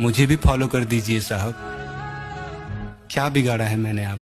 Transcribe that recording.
मुझे भी फॉलो कर दीजिए साहब। क्या बिगाड़ा है मैंने आप